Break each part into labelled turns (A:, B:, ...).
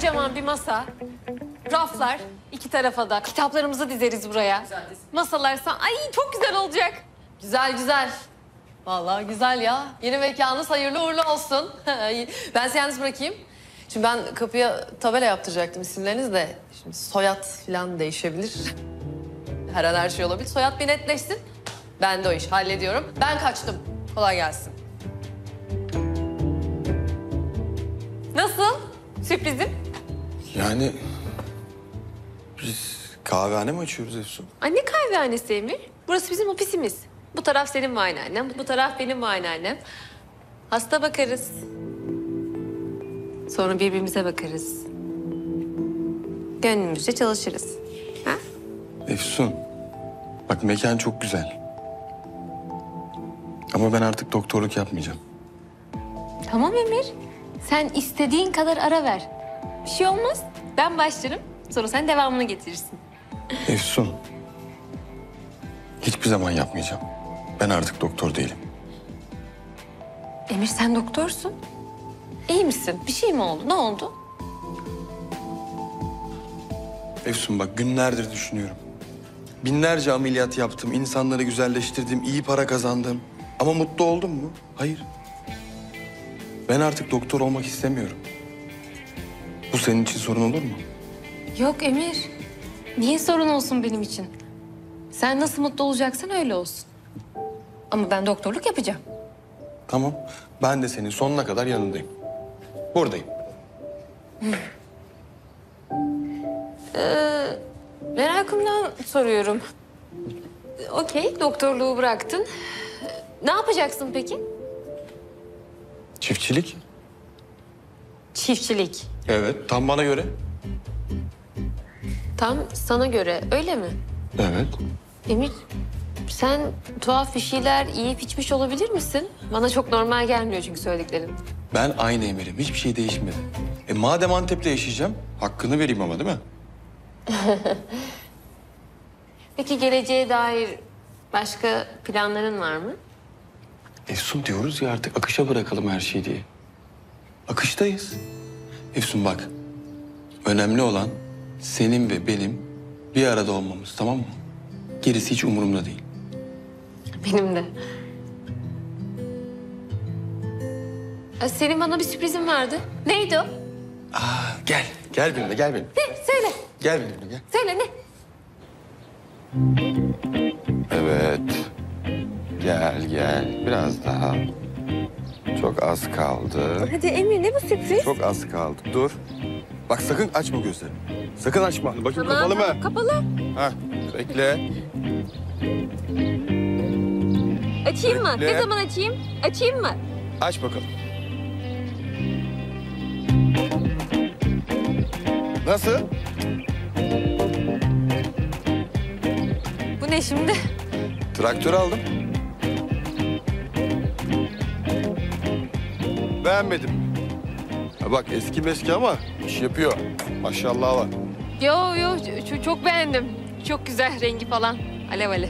A: kocaman bir masa. Raflar iki tarafa da. Kitaplarımızı dizeriz buraya. Masalar san... Ay çok güzel olacak. Güzel güzel. Vallahi güzel ya. Yeni mekanınız hayırlı uğurlu olsun. ben sizi yalnız bırakayım. Şimdi ben kapıya tabela yaptıracaktım isimleriniz de. Şimdi soyad falan değişebilir. Her an her şey olabilir. Soyad bir netleşsin. Ben de o işi hallediyorum. Ben kaçtım. Kolay gelsin. Nasıl? Sürprizim?
B: Yani biz kahvehane mi açıyoruz Efsun?
A: Anne kahvehanesi Emir. Burası bizim ofisimiz. Bu taraf senin muayeneannem, bu taraf benim muayeneannem. Hasta bakarız. Sonra birbirimize bakarız. Gönlümüzce çalışırız. Ha?
B: Efsun, bak mekan çok güzel. Ama ben artık doktorluk yapmayacağım.
A: Tamam Emir. Sen istediğin kadar ara ver. Bir şey olmaz. Ben başlarım. Sonra sen devamını getirirsin.
B: Efsun, hiçbir zaman yapmayacağım. Ben artık doktor değilim.
A: Emir sen doktorsun. İyi misin? Bir şey mi oldu? Ne oldu?
B: Efsun bak günlerdir düşünüyorum. Binlerce ameliyat yaptım, insanları güzelleştirdim, iyi para kazandım. Ama mutlu oldum mu? Hayır. Ben artık doktor olmak istemiyorum. Bu senin için sorun olur mu?
A: Yok Emir. Niye sorun olsun benim için? Sen nasıl mutlu olacaksan öyle olsun. Ama ben doktorluk yapacağım.
B: Tamam. Ben de senin sonuna kadar yanındayım. Buradayım.
A: Merakımdan soruyorum. Okey, doktorluğu bıraktın. Ne yapacaksın peki?
B: Çiftçilik?
A: Çiftçilik.
B: Evet, tam bana göre.
A: Tam sana göre, öyle mi?
B: Evet.
A: Emir, sen tuhaf bir şeyler yiyip içmiş olabilir misin? Bana çok normal gelmiyor çünkü söylediklerin.
B: Ben aynı emirim. Hiçbir şey değişmedi. E madem Antep'te yaşayacağım, hakkını vereyim ama değil mi?
A: Peki geleceğe dair başka planların var mı?
B: Efsun diyoruz ya artık akışa bırakalım her şeyi diye. Akıştayız. Efsun bak, önemli olan senin ve benim bir arada olmamız tamam mı? Gerisi hiç umurumda değil.
A: Benim de. Ee, Senin bana bir sürprizin vardı. Neydi o?
B: Aa, gel, gel benimle, gel benimle.
A: Ne? Söyle.
B: Gel benimle, gel.
A: Söyle ne?
C: Evet. Gel gel. Biraz daha. Çok az kaldı.
A: Hadi Emir ne bu sürpriz?
C: Çok az kaldı. Dur.
B: Bak sakın açma gözlerini. Sakın açma.
C: Bakayım
A: Tamam,
C: kapalı mı?
A: Kapalı.
C: Heh, bekle.
A: Açayım mı?
C: Bekle.
A: Ne zaman açayım? Açayım mı?
C: Aç bakalım. Nasıl?
A: Bu ne şimdi?
C: Traktör aldım. Beğenmedim. Ha bak eski meski ama iş yapıyor. Maşallah var.
A: Yo yo çok beğendim. Çok güzel rengi falan. Alev alev.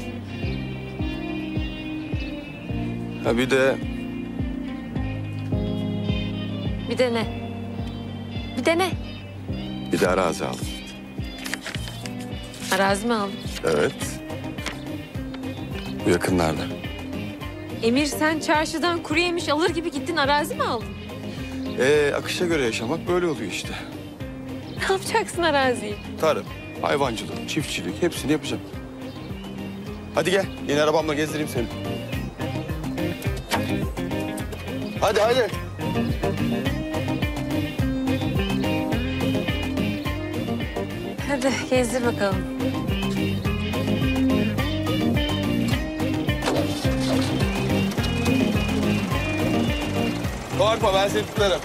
C: Ha bir de
A: Bir de ne? Bir de ne?
C: bir de arazi aldım.
A: Arazi mi aldın?
C: Evet. Bu yakınlarda.
A: Emir sen çarşıdan kuru yemiş alır gibi gittin arazi mi aldın?
C: Ee, akışa göre yaşamak böyle oluyor işte.
A: Ne yapacaksın araziyi?
C: Tarım, hayvancılık, çiftçilik hepsini yapacağım. Hadi gel, yeni arabamla gezdireyim seni. Hadi hadi.
A: Hadi gezdir bakalım.
C: Korkma ben seni tutarım.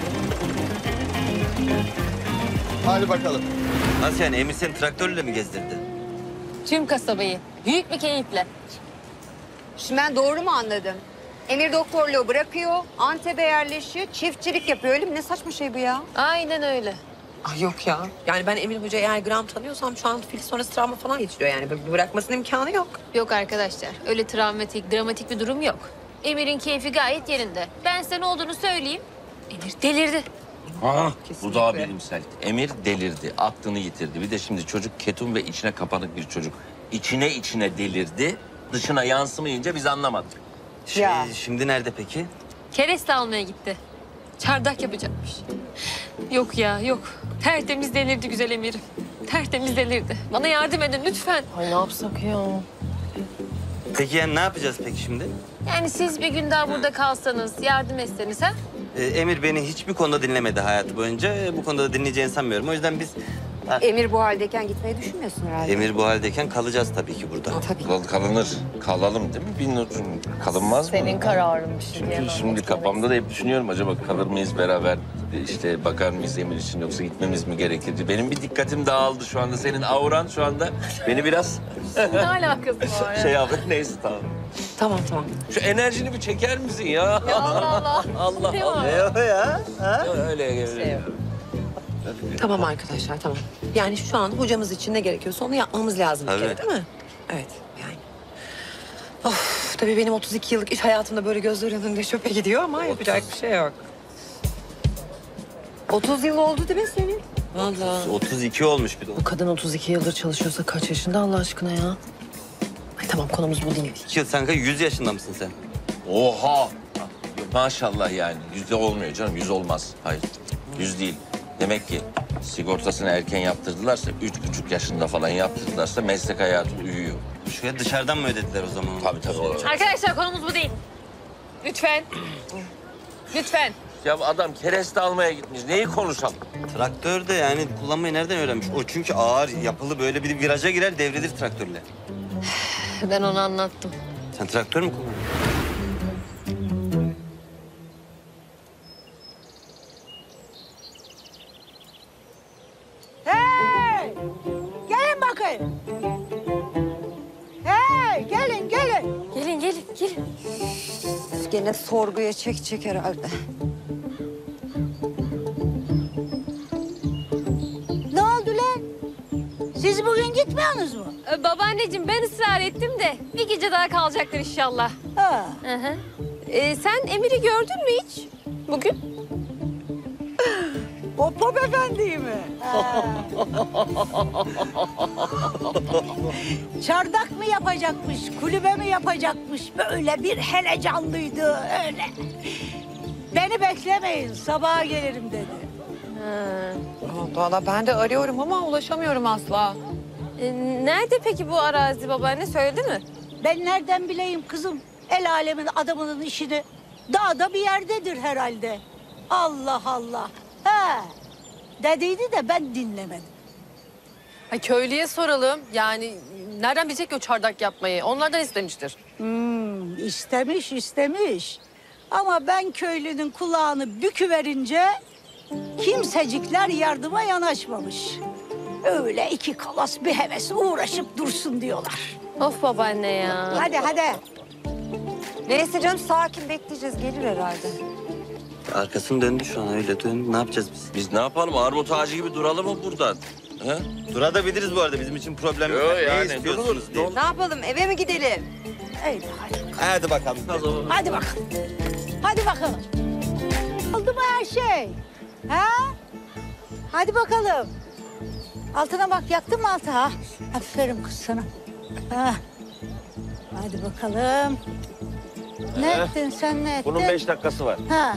C: Hadi bakalım.
D: Nasıl yani Emir seni traktörle mi gezdirdi?
A: Tüm kasabayı. Büyük bir keyifle.
E: Şimdi ben doğru mu anladım? Emir doktorluğu bırakıyor, Antep'e yerleşiyor, çiftçilik yapıyor. Öyle mi? Ne saçma şey bu ya?
A: Aynen öyle.
F: Ay yok ya. Yani ben Emir Hoca'yı eğer gram tanıyorsam şu an fil sonrası travma falan geçiriyor yani. Bırakmasının imkanı yok.
A: Yok arkadaşlar. Öyle travmatik, dramatik bir durum yok. Emir'in keyfi gayet yerinde. Ben size ne olduğunu söyleyeyim. Emir delirdi.
G: Ha, bu
F: Kesinlikle.
G: daha bilimsel. Emir delirdi, aklını yitirdi. Bir de şimdi çocuk ketum ve içine kapanık bir çocuk. İçine içine delirdi, dışına yansımayınca biz anlamadık.
D: Şey,
E: Ya.
D: şimdi nerede peki?
A: Kereste almaya gitti. Çardak yapacakmış. Yok ya yok. Tertemiz delirdi güzel emirim. Tertemiz delirdi. Bana yardım edin lütfen.
F: Ay ne yapsak ya?
D: Peki yani ne yapacağız peki şimdi?
A: Yani siz bir gün daha burada kalsanız, yardım etseniz ha?
D: Ee, Emir beni hiçbir konuda dinlemedi hayatı boyunca. Ee, Bu konuda da dinleyeceğini sanmıyorum. O yüzden biz
E: Emir bu haldeyken gitmeyi düşünmüyorsun herhalde.
D: Emir bu haldeyken kalacağız tabii ki burada.
E: Tabii.
G: Kal- Kalınır, kalalım değil mi? Bilmiyorum, kalınmaz mı?
F: Senin kararın bir şey
G: Şimdi,
F: diyemem.
G: şimdi kafamda da hep düşünüyorum acaba kalır mıyız beraber işte bakar mıyız Emir için yoksa gitmemiz mi gerekirdi? Benim bir dikkatim dağıldı şu anda. Senin auran şu anda beni biraz
A: Ne alakası var ya?
G: şey yaptı. Neyse tamam.
F: Tamam tamam.
G: Şu enerjini bir çeker misin ya?
A: Ya Allah Allah.
G: Allah
A: Ne
G: Allah.
A: var?
D: o ya? Ha?
G: Öyle öyle.
F: Tamam arkadaşlar tamam. Yani şu an hocamız için ne gerekiyorsa onu yapmamız lazım bir
D: Tabii.
F: kere değil mi? Evet yani. Of tabii benim 32 yıllık iş hayatımda böyle gözler önünde şöpe gidiyor ama yapacak bir şey yok.
E: 30 yıl oldu değil mi senin?
F: Vallahi.
D: 32 olmuş bir de.
F: Bu kadın 32 yıldır çalışıyorsa kaç yaşında Allah aşkına ya? Ay tamam konumuz bu değil.
D: 2 yıl sen kaç- 100 yaşında mısın sen?
G: Oha! Maşallah yani. Yüzde olmuyor canım. Yüz olmaz. Hayır. Yüz değil. Demek ki sigortasını erken yaptırdılarsa, üç buçuk yaşında falan yaptırdılarsa meslek hayatı uyuyor.
D: Şuraya dışarıdan mı ödediler o zaman?
G: Tabii tabii olacak.
A: Arkadaşlar konumuz bu değil. Lütfen. Lütfen.
G: Ya adam kereste almaya gitmiş. Neyi konuşalım?
D: Traktör de yani kullanmayı nereden öğrenmiş? O çünkü ağır, yapılı böyle bir viraja girer devrilir traktörle.
A: Ben onu anlattım.
D: Sen traktör mü kullanıyorsun?
E: Sorguya çekecek herhalde.
H: Ne oldu lan? Siz bugün gitmiyorsunuz mu?
A: Ee, babaanneciğim ben ısrar ettim de bir gece daha kalacaktır inşallah.
H: Ha.
A: Hı hı. Ee, sen Emir'i gördün mü hiç bugün?
H: O Pop Efendi'yi mi? Ha. Çardak mı yapacakmış, kulübe mi yapacakmış? Böyle bir helecanlıydı öyle. Beni beklemeyin, sabaha gelirim dedi.
F: Valla ben de arıyorum ama ulaşamıyorum asla.
A: Ee, nerede peki bu arazi babaanne söyledi mi?
H: Ben nereden bileyim kızım? El alemin adamının işini. Dağda bir yerdedir herhalde. Allah Allah. He. Dediydi de ben dinlemedim.
I: Ha, köylüye soralım. Yani nereden bilecek ki o çardak yapmayı? Onlardan istemiştir.
H: Hmm, istemiş istemiş. Ama ben köylünün kulağını büküverince kimsecikler yardıma yanaşmamış. Öyle iki kalas bir heves uğraşıp dursun diyorlar.
A: Of babaanne ya.
H: Hadi hadi.
E: Neyse canım sakin bekleyeceğiz. Gelir herhalde.
D: Arkasını döndü şu an öyle dön. Ne yapacağız biz?
G: Biz ne yapalım? Armut ağacı gibi duralım mı burada? He?
D: Durabiliriz bu arada bizim için problem yok.
G: Yo,
D: Ne
G: yani
D: istiyorsunuz
G: dururuz,
D: diye.
E: Ne yapalım eve mi gidelim?
H: Haydi hadi.
D: Hadi bakalım.
H: Hadi bakalım. Hadi bakalım. Oldu mu her şey? Ha? Hadi bakalım. Altına bak yaktın mı altı ha? Aferin kız sana. Ha. Hadi bakalım. Ne ettin sen ne ettin?
G: Bunun beş dakikası var.
H: Ha.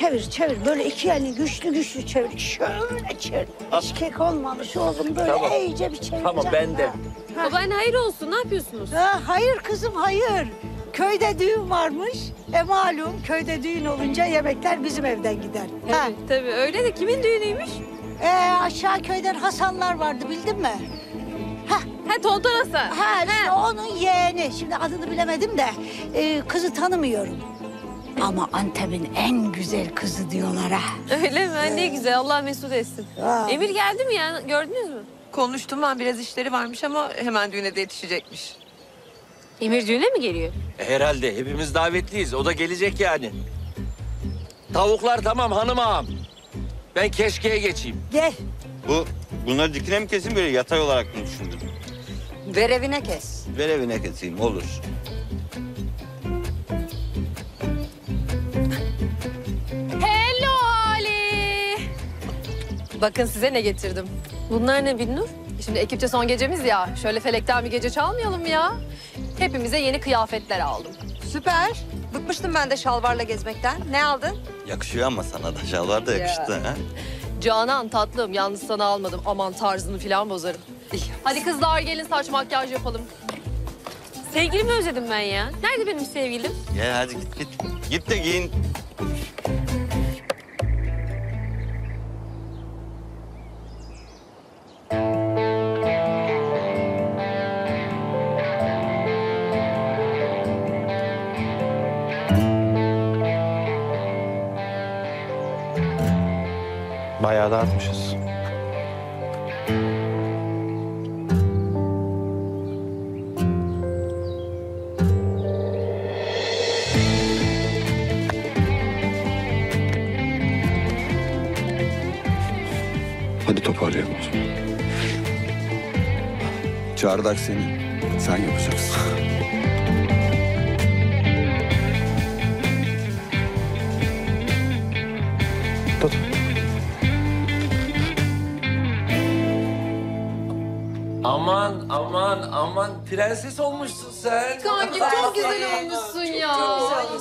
H: Çevir çevir böyle iki elini güçlü güçlü çevir. Şöyle çevir. Hiç kek olmamış oğlum böyle
G: Tamam.
H: iyice bir çevireceksin.
G: Tamam, ben de.
A: Babaanne hayır olsun ne yapıyorsunuz?
H: Ha, hayır kızım hayır. Köyde düğün varmış. E malum köyde düğün olunca yemekler bizim evden gider. Ha.
A: Tabii, tabii öyle de kimin düğünüymüş?
H: E, aşağı köyden Hasanlar vardı bildin mi?
A: Ha Tonton Hasan.
H: Ha işte onun yeğeni. Şimdi adını bilemedim de e, kızı tanımıyorum. Ama Antep'in en güzel kızı diyorlar ha.
A: Öyle mi? Ne güzel Allah mesut etsin.
H: Ha.
A: Emir geldi mi ya gördünüz mü?
F: Konuştum ben biraz işleri varmış ama hemen düğüne de yetişecekmiş.
A: Emir düğüne mi geliyor?
G: Herhalde hepimiz davetliyiz. O da gelecek yani. Tavuklar tamam hanım ağam. Ben keşkeye geçeyim.
H: Gel.
D: Bu bunları dikine mi keseyim böyle yatay olarak mı düşündün?
E: Ver evine kes.
D: Ver evine keseyim olur.
I: Bakın size ne getirdim.
A: Bunlar ne Binnur?
I: Şimdi ekipçe son gecemiz ya. Şöyle felekten bir gece çalmayalım ya? Hepimize yeni kıyafetler aldım.
E: Süper. Bıkmıştım ben de şalvarla gezmekten. Ne aldın?
D: Yakışıyor ama sana da. Şalvar da yakıştı. Ha?
I: Canan tatlım yalnız sana almadım. Aman tarzını falan bozarım. Hadi kızlar gelin saç makyaj yapalım.
A: Sevgilimi özledim ben ya. Nerede benim sevgilim?
D: Gel hadi git git. Git de giyin.
C: Bayağı dağıtmışız.
B: Hadi toparlayalım o zaman. Senin. Sen yapacaksın.
G: prenses olmuşsun sen.
I: Kanki çok güzel olmuşsun ya.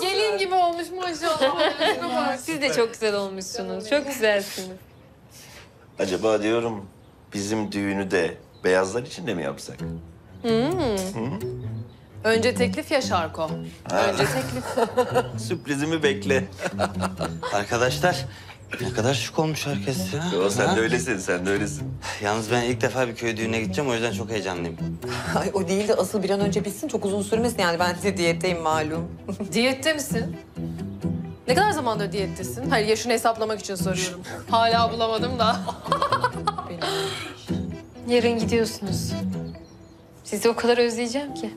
I: Gelin gibi olmuş maşallah.
A: Siz de çok güzel olmuşsunuz. Çok güzelsiniz.
G: Acaba diyorum bizim düğünü de beyazlar içinde mi yapsak?
I: Önce teklif ya Şarko. Önce teklif.
G: Sürprizimi bekle.
D: Arkadaşlar ne kadar şık olmuş herkes ya.
G: Yo, sen
D: Ha?
G: de öylesin, sen de öylesin.
D: Yalnız ben ilk defa bir köy düğününe gideceğim o yüzden çok heyecanlıyım.
F: Ay o değil de asıl bir an önce bitsin çok uzun sürmesin yani ben de diyetteyim malum.
I: Diyette misin? Ne kadar zamandır diyettesin? Hayır yaşını hesaplamak için soruyorum. Hala bulamadım da.
A: Yarın gidiyorsunuz. Sizi o kadar özleyeceğim ki.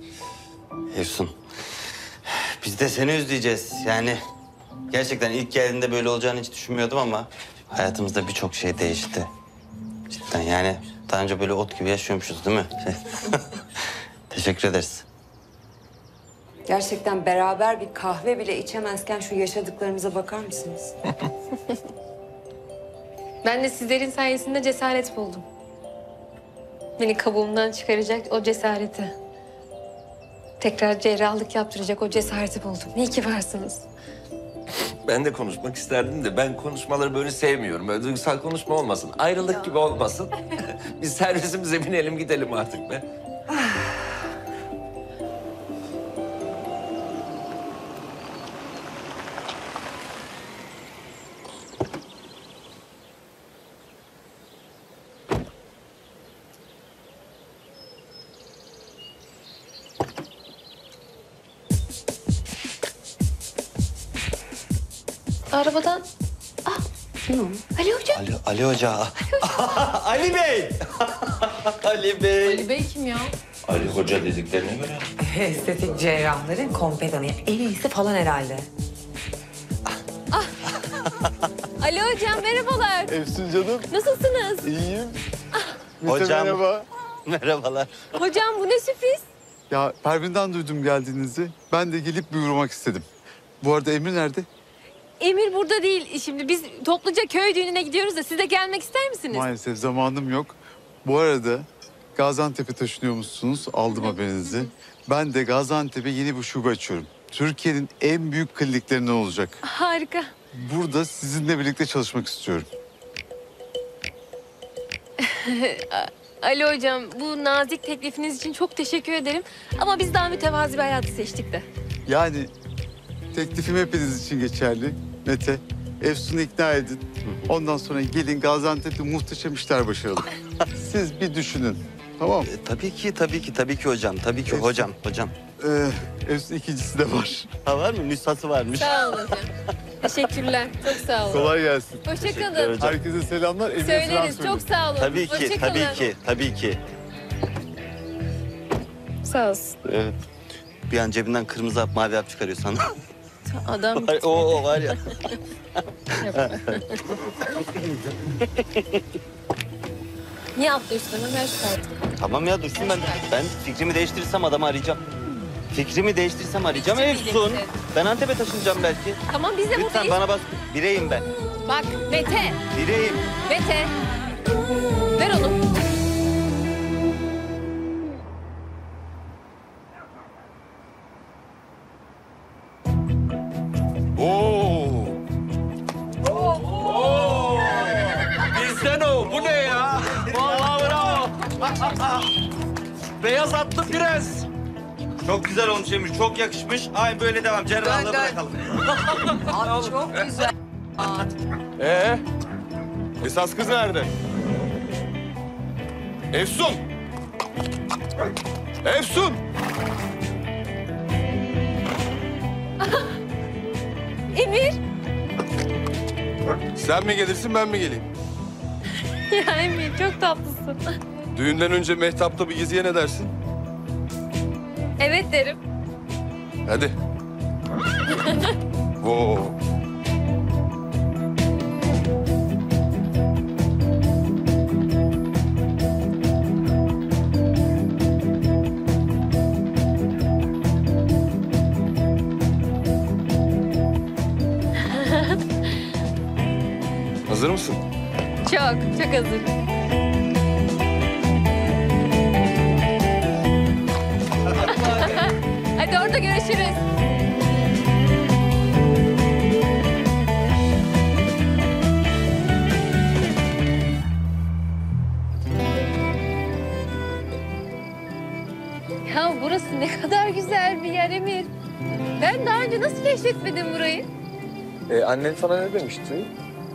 D: Efsun. Biz de seni özleyeceğiz. Yani gerçekten ilk geldiğinde böyle olacağını hiç düşünmüyordum ama hayatımızda birçok şey değişti. Cidden yani daha önce böyle ot gibi yaşıyormuşuz değil mi? Teşekkür ederiz.
E: Gerçekten beraber bir kahve bile içemezken şu yaşadıklarımıza bakar mısınız?
A: Ben de sizlerin sayesinde cesaret buldum. Beni kabuğumdan çıkaracak o cesareti. Tekrar cerrahlık yaptıracak o cesareti buldum. İyi ki varsınız.
G: Ben de konuşmak isterdim de ben konuşmaları böyle sevmiyorum. Böyle duygusal konuşma olmasın. Ayrılık gibi olmasın. Biz servisimize binelim gidelim artık be.
A: Ali, Hoca.
D: Ali Bey. Ali Bey.
I: Ali Bey kim ya?
G: Ali Hoca dediklerine göre.
F: Estetik cerrahların kompedanı. En iyisi falan herhalde.
A: Ali Hocam merhabalar.
C: Efsun canım.
A: Nasılsınız?
C: İyiyim.
D: Hocam.
C: Merhaba.
D: Merhabalar.
A: Hocam bu ne sürpriz?
J: Ya Pervin'den duydum geldiğinizi. Ben de gelip bir uğramak istedim. Bu arada Emir nerede?
A: Emir burada değil. Şimdi biz topluca köy düğününe gidiyoruz da siz de gelmek ister misiniz?
J: Maalesef zamanım yok. Bu arada Gaziantep'e taşınıyormuşsunuz. Aldım haberinizi. Ben de Gaziantep'e yeni bir şube açıyorum. Türkiye'nin en büyük kliniklerinden olacak.
A: Harika.
J: Burada sizinle birlikte çalışmak istiyorum.
A: Ali Hocam bu nazik teklifiniz için çok teşekkür ederim. Ama biz daha mütevazi bir hayatı seçtik de.
J: Yani teklifim hepiniz için geçerli. Mete, Efsun'u ikna edin. Ondan sonra gelin Gaziantep'te muhteşem işler başaralım. Siz bir düşünün. Tamam.
D: E, tabii ki, tabii ki, tabii ki hocam. Tabii ki
J: Efsun.
D: hocam, hocam.
J: Ee, Efsun ikincisi de var.
D: Ha var mı? Nüshası varmış.
A: Sağ olun hocam. Teşekkürler. Çok sağ olun.
J: Kolay gelsin.
A: Hoşçakalın.
D: hocam.
J: Herkese selamlar. Emine selam
A: Söyleriz. Çok sağ olun.
D: Tabii ki,
A: Hoşça
D: tabii
A: kalın.
D: ki, tabii ki.
A: Sağ olsun.
D: Evet. Bir an cebinden kırmızı hap, mavi hap çıkarıyor sana.
A: Adam
D: Var- o, o var ya.
A: niye atlıyorsun hemen ver şu kartı.
D: Tamam ya dursun ben. Ben fikrimi değiştirirsem adamı arayacağım. Fikrimi değiştirirsem arayacağım. Efsun. Ben Antep'e taşınacağım belki.
A: Tamam biz de
D: Lütfen
A: buradayız.
D: bana bas. Bireyim ben.
A: Bak Mete.
D: Bireyim.
A: Mete.
D: Emir. Çok yakışmış. Ay böyle devam. Cerrahlığı bırakalım.
F: Abi çok güzel.
C: Ee? Esas kız nerede? Efsun! Efsun!
A: Emir.
B: Sen mi gelirsin ben mi geleyim?
A: Ya Emir çok tatlısın.
B: Düğünden önce Mehtap'la bir geziye ne dersin?
A: Evet derim.
B: Hadi. Oo. Hazır mısın?
A: Çok, çok hazır. Orada görüşürüz. Ya burası ne kadar güzel bir yer Emir. Ben daha önce nasıl keşfetmedim burayı?
B: Ee, annen sana ne demişti?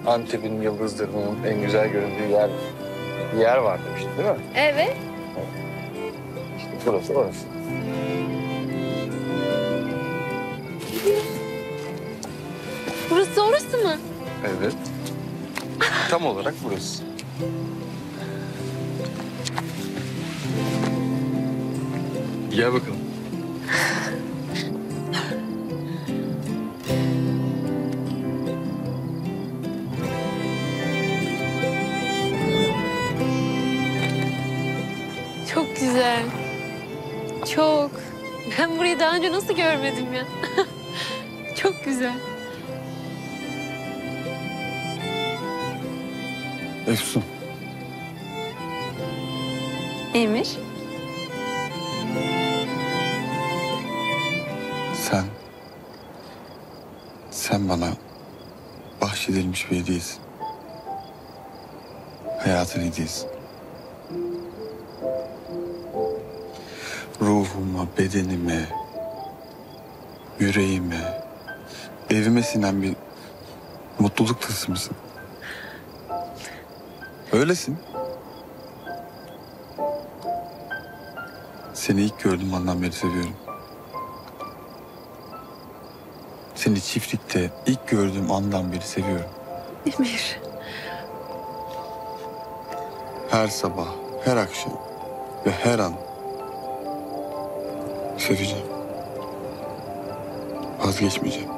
B: Antep'in yıldızlarının en güzel göründüğü yer bir yer var demişti değil mi?
A: Evet.
B: İşte burası orası.
A: Burası orası mı?
B: Evet. Tam olarak burası. Gel bakalım.
A: Çok güzel. Çok. Ben burayı daha önce nasıl görmedim ya? Çok güzel.
B: Efsun.
A: Emir.
B: Sen... Sen bana bahşedilmiş bir hediyesin. Hayatın hediyesi. Ruhuma, bedenime, yüreğime, evime sinen bir mutluluk tılsımısın. Öylesin. Seni ilk gördüğüm andan beri seviyorum. Seni çiftlikte ilk gördüğüm andan beri seviyorum.
A: Emir.
B: Her sabah, her akşam ve her an seveceğim. Vazgeçmeyeceğim.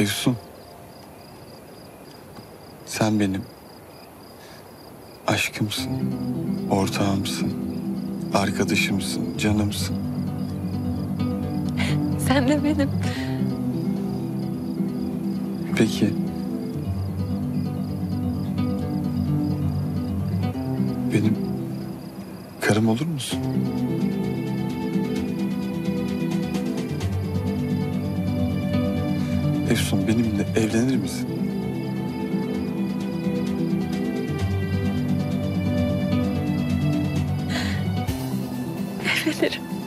B: Efsun. Sen benim aşkımsın, ortağımsın, arkadaşımsın, canımsın.
A: Sen de benim.
B: Peki. Benim karım olur musun? Efsun benimle evlenir misin?
A: Evlenirim.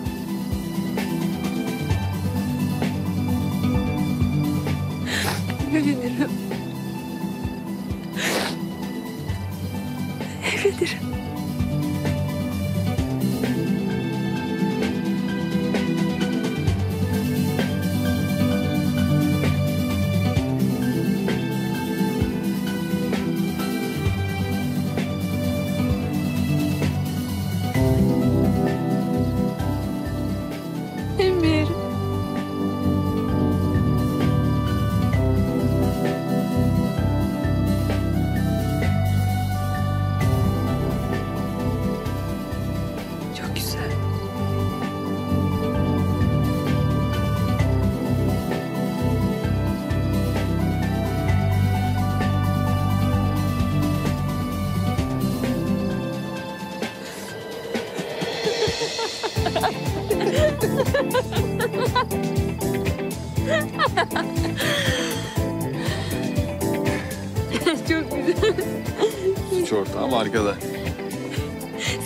B: Ortağım arkada.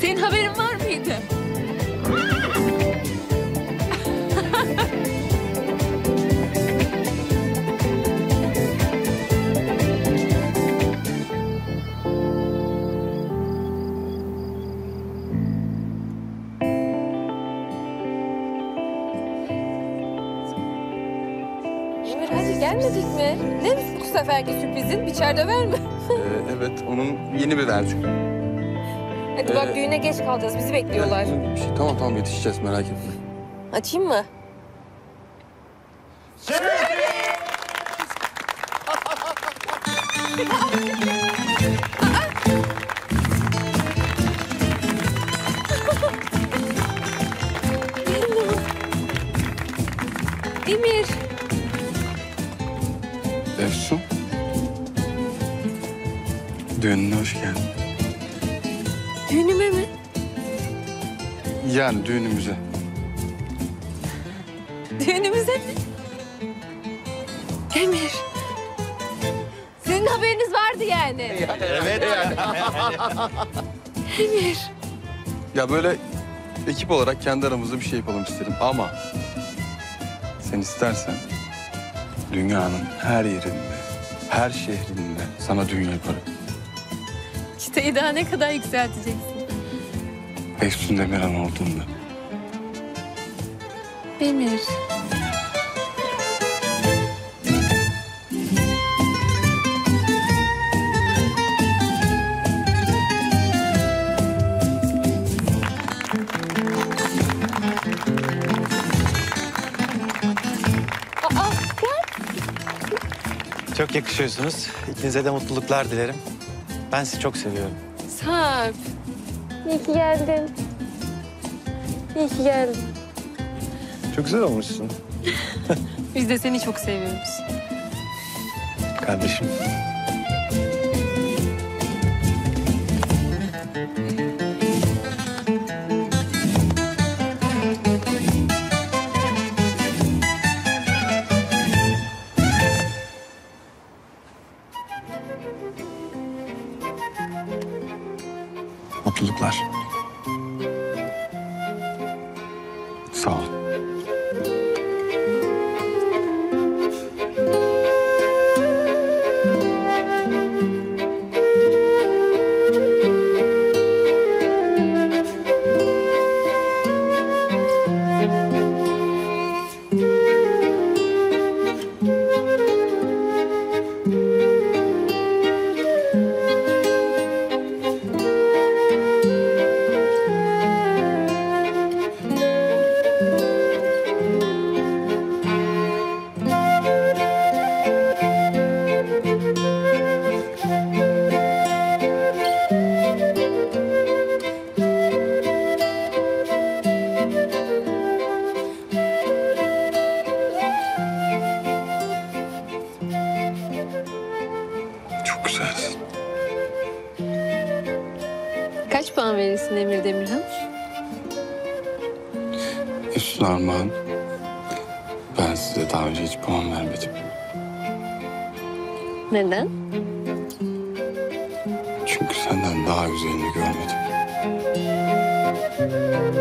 A: Senin haberin var mıydı?
I: Emir hadi gelmedik mi? Ne bu seferki sürprizin? Biçer döver mi?
B: Evet, onun yeni bir versiyonu.
I: Hadi bak
B: Ee,
I: düğüne geç kalacağız. Bizi bekliyorlar.
B: Bir şey, tamam tamam yetişeceğiz merak etme.
I: Açayım mı? Emir.
B: Efsun. Düğününe hoş geldin.
I: Düğünüme mi?
B: Yani düğünümüze.
I: Düğünümüze mi? Emir. Senin haberiniz vardı yani. Emir.
B: Ya böyle ekip olarak kendi aramızda bir şey yapalım istedim ama... Sen istersen dünyanın her yerinde, her şehrinde sana düğün yaparım.
A: Çıtayı daha ne kadar yükselteceksin?
B: Efsun Demirhan olduğunda.
A: Emir.
K: Çok yakışıyorsunuz. İkinize de mutluluklar dilerim. Ben sizi çok seviyorum.
A: Sarp. İyi ki geldin. İyi ki geldin.
K: Çok güzel olmuşsun
A: Biz de seni çok seviyoruz.
K: kardeşim.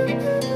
K: Música